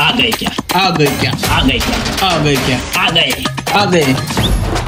आ गए क्या आ गए क्या आ गए क्या आ गए क्या आ गए आ गए